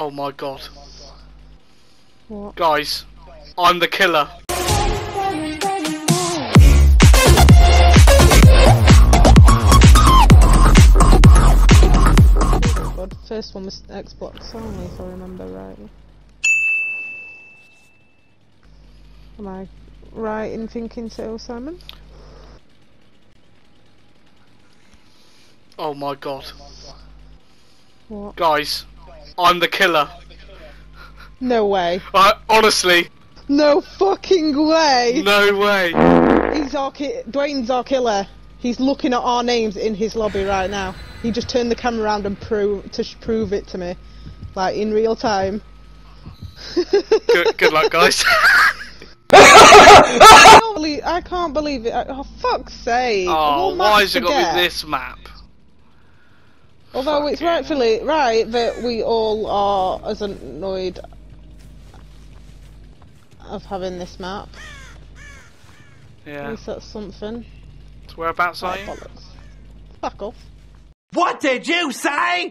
Oh my god. What? Guys, I'm the killer. God, first one was Xbox only, if I remember right. Am I right in thinking so, Simon? Oh my god. What? Guys, I'm the killer. No way. I, honestly, No fucking way! no way. He's our ki- Dwayne's our killer. He's looking at our names in his lobby right now. He just turned the camera around and prove to sh- prove it to me, like in real time. Good, good luck, guys. I can't believe, I can't believe it. Oh fuck's sake! oh, why has it got forget? me this map? Although it's rightfully right that we all are as annoyed of having this map. At least that's something. So whereabouts are Right, you? bollocks. Fuck off. What did you say?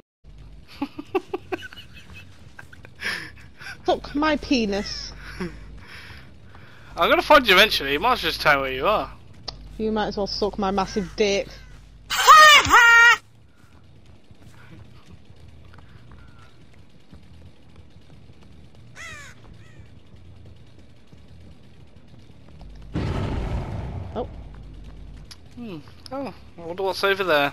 Suck my penis. I'm gonna find you eventually. You might as well just tell me where you are. You might as well suck my massive dick. Oh, Hmm. Oh, I wonder what's over there.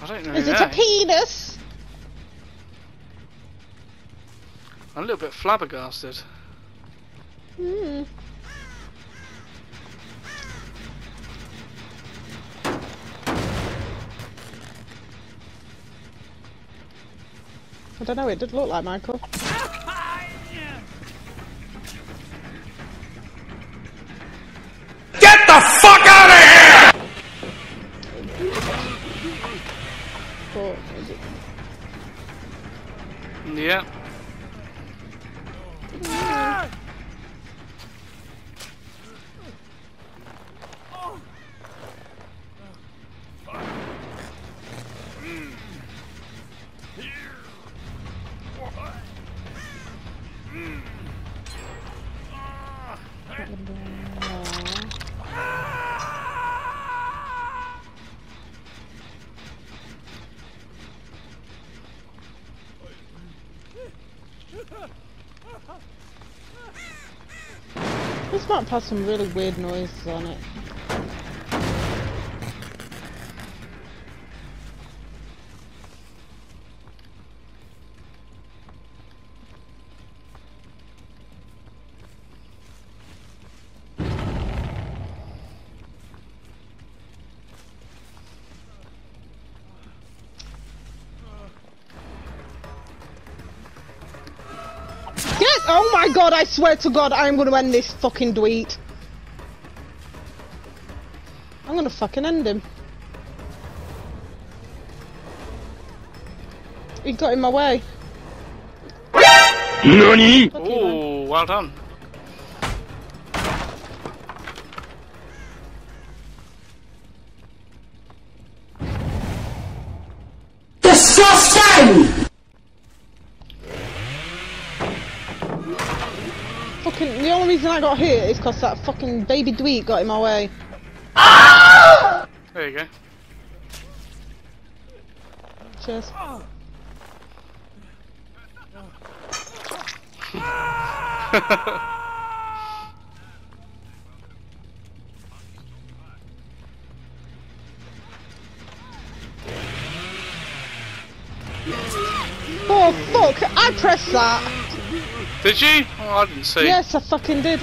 I don't know. is it a penis? I'm a little bit flabbergasted. Hmm. I don't know, it did look like Michael. Get the fuck out of here! But is Yeah. This map has some really weird noises on it. Oh my god, I swear to god, I'm gonna end this fucking dweet. I'm gonna fucking end him. He got in my way. NANI? Fuck you, man. Ooh, well done. Reason I got hit is because that fucking baby dweet got in my way. There you go. Cheers. Oh fuck! I pressed that! Did you? Oh, I didn't see. Yes, I fucking did.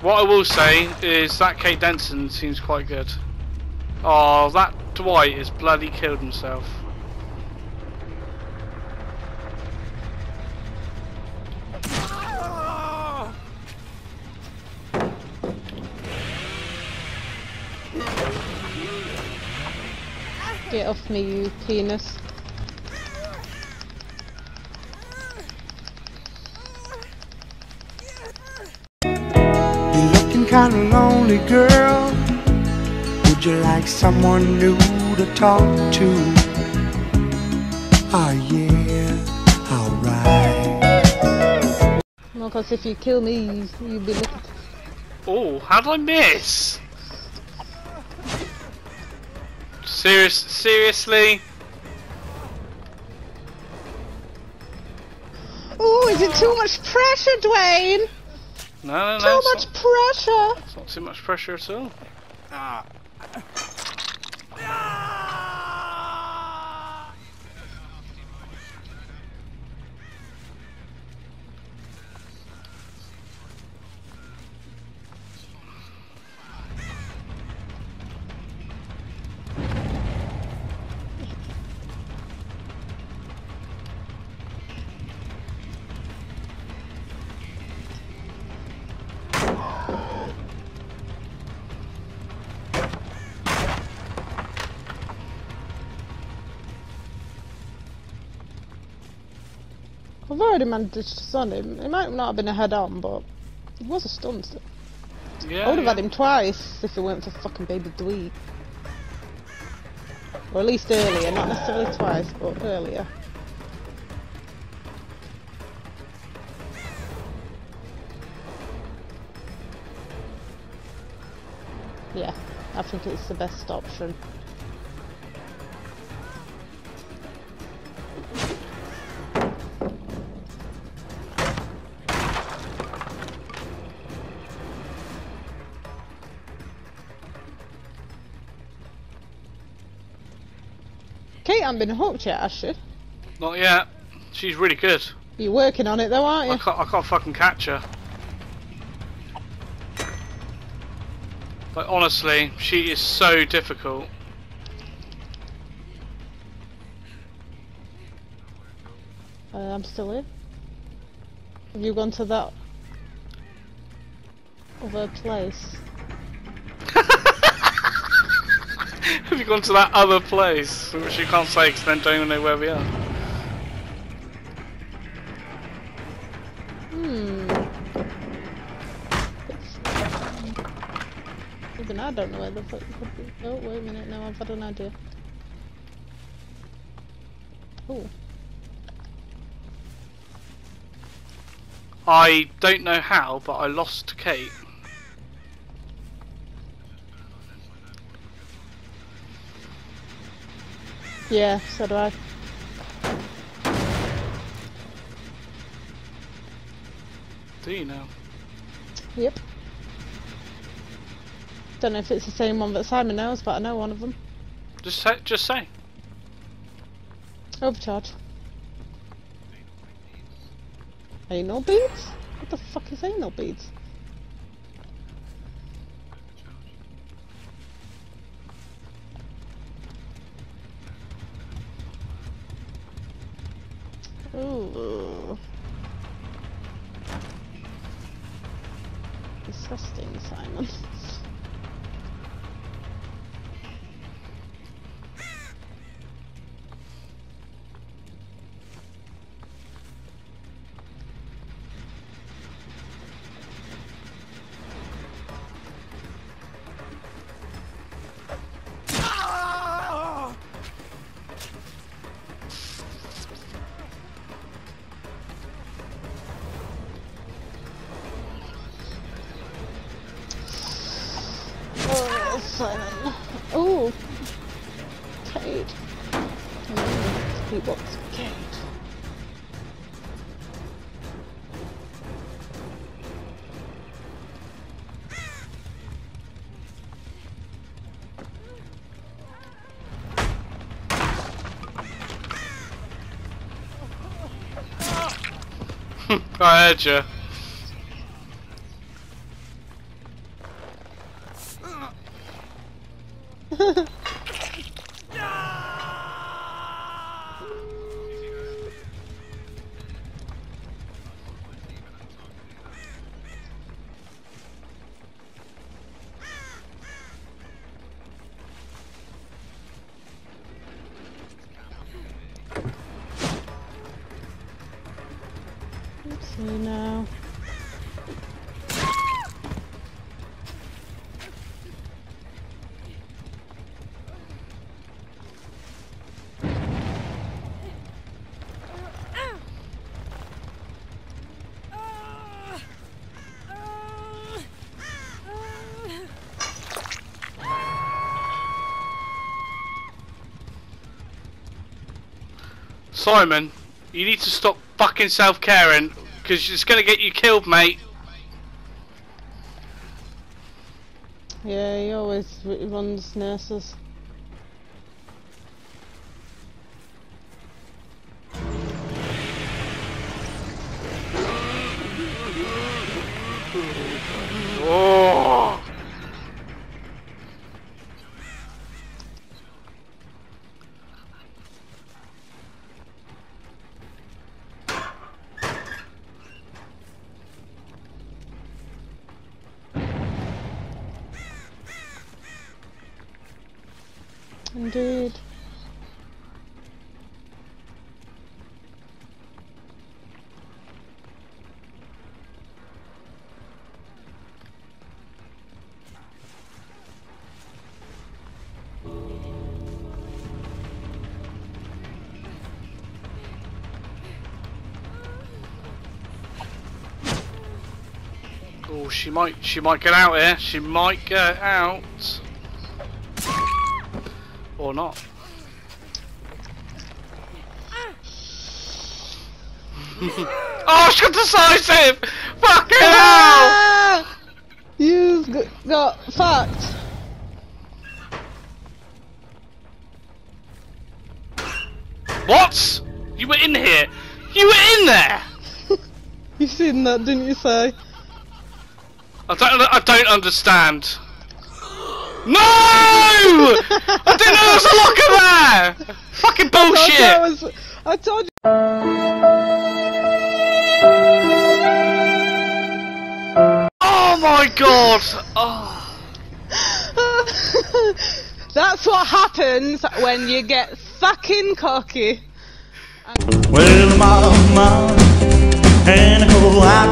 What I will say is that Kate Denson seems quite good. Oh, that Dwight has bloody killed himself. Get off me, you penis. You're looking kinda lonely, girl. Would you like someone new to talk to? Oh yeah, alright. No, because if you kill me, you, you'll be looking. Oh, how did I miss? Serious, seriously? Oh, is it too much pressure, Dwayne? No, no, no. Too much not, pressure. it's not too much pressure at all. Ah. I've already managed to stun him. It might not have been a head on, but it was a stun. So. Yeah. I would have yeah. had him twice if it weren't for fucking baby Dweeb. Or at least earlier, not necessarily twice, but earlier. Yeah, I think it's the best option. Kate hasn't been hooked yet, has she? Not yet. She's really good. You're working on it though, aren't I you? can't, I can't fucking catch her. Like honestly, she is so difficult. Uh, I'm still here. Have you gone to that other place? Have you gone to that other place? Which you can't say because then don't even know where we are. Hmm. Even I don't know where the fuck could be. Oh, wait a minute, now I've had an idea. Oh, I don't know how, but I lost Kate. Yeah, so do I. Do you know? Yep. Don't know if it's the same one that Simon knows, but I know one of them. Just say, just say. Overcharge. Anal beads? What the fuck is anal beads? Ooh. Disgusting, Simon. Simon. Oh, Kate. He wants Kate. I heard you. Simon, you need to stop fucking self-caring, because it's gonna get you killed, mate. Yeah, he always runs nurses. Oh. Indeed. Oh, she might, she might get out here. She might get out, or not. oh, she's got decisive. Fucking hell! Ah! You've g- got fucked. What? You were in here. You were in there. You seen that, didn't you say? I don't. I don't understand. No! I didn't know there was a locker there. Fucking I bullshit. thought that was- I told you. Oh my god. Oh. That's what happens when you get fucking cocky. Well, mama and a whole lot